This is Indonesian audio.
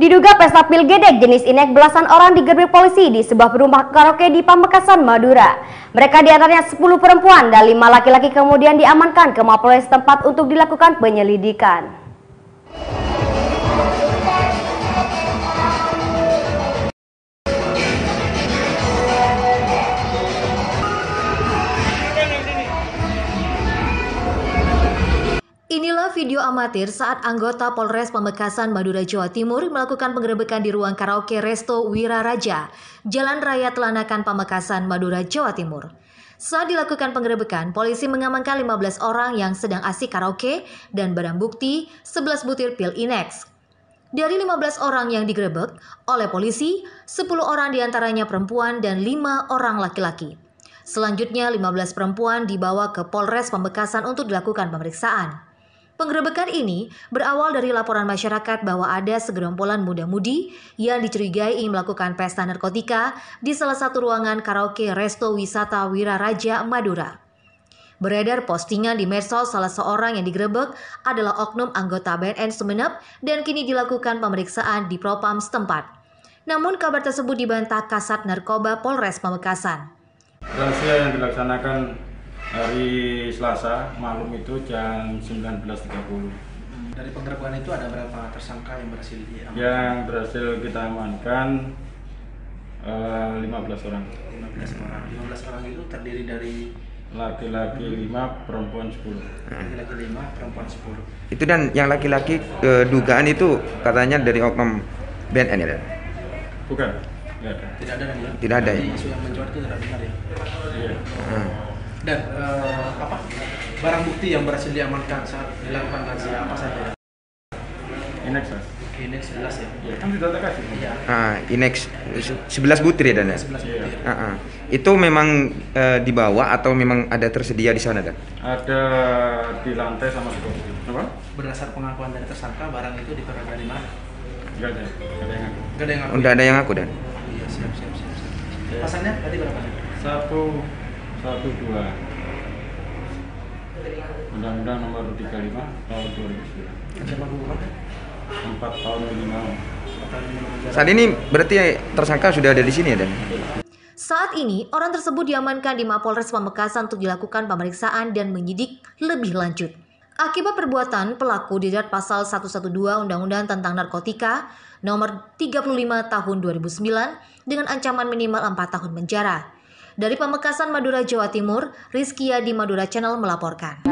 Diduga pesta pil gedek jenis inek belasan orang digerbek polisi di sebuah rumah karaoke di Pamekasan, Madura. Mereka di antaranya 10 perempuan dan 5 laki-laki kemudian diamankan ke Mapolres tempat untuk dilakukan penyelidikan. Inilah video amatir saat anggota Polres Pamekasan Madura Jawa Timur melakukan penggerebekan di ruang karaoke Resto Wiraraja, Jalan Raya Telanakan Pamekasan Madura Jawa Timur. Saat dilakukan penggerebekan, polisi mengamankan 15 orang yang sedang asik karaoke dan barang bukti 11 butir pil Inex. Dari 15 orang yang digerebek oleh polisi, 10 orang di antaranya perempuan dan 5 orang laki-laki. Selanjutnya 15 perempuan dibawa ke Polres Pamekasan untuk dilakukan pemeriksaan. Penggerebekan ini berawal dari laporan masyarakat bahwa ada segerombolan muda-mudi yang dicurigai melakukan pesta narkotika di salah satu ruangan karaoke Resto Wisata Wiraraja Madura. Beredar postingan di medsos salah seorang yang digerebek adalah oknum anggota BNN Sumeneb dan kini dilakukan pemeriksaan di Propam setempat. Namun kabar tersebut dibantah Kasat Narkoba Polres Pamekasan. Razia yang dilaksanakan hari Selasa malam itu jam 19.30. Dari penggerebekan itu ada berapa tersangka yang berhasil diamankan? Yang berhasil kita amankan eh, 15 orang. 15 orang. 15 orang itu terdiri dari Laki-laki 5, perempuan 10. laki-laki 5, perempuan 10. Itu dan yang laki-laki eh, dugaan itu katanya dari oknum BNN ya? Bukan? Tidak ada. Tidak ada. Tidak ada, ya? isu yang mencuat itu tidak benar ya. Iya. Hmm. Dan eh, apa? Barang bukti yang berhasil diamankan saat dilakukan razia apa saja? Inex ya? Ini 11 ya. Iya, kan tidak ada kasih. Iya. Ah, Inex se- 11 butir ya Dan? ya? 11 Iya. butir. Ah, ah. Itu memang eh, dibawa atau memang ada tersedia di sana Dan? Ada di lantai sama sekali. Apa? Berdasar pengakuan dari tersangka, barang itu diperoleh dari mana? Enggak ada. Enggak ada yang ngaku. Gak ada yang ngaku. Udah ada yang aku Dan? Iya, siap, siap, siap. siap. Pasalnya tadi berapa? Satu, satu, dua. Undang-Undang nomor 35 tahun 2009. Ancaman hukuman? Empat tahun minimal. Saat ini berarti tersangka sudah ada di sini ya Dan? Saat ini, orang tersebut diamankan di Mapolres Pamekasan untuk dilakukan pemeriksaan dan menyidik lebih lanjut. Akibat perbuatan, pelaku dijerat pasal 112 Undang-Undang tentang Narkotika nomor 35 tahun 2009 dengan ancaman minimal 4 tahun penjara. Dari Pamekasan, Madura, Jawa Timur, Rizkia di Madura Channel melaporkan.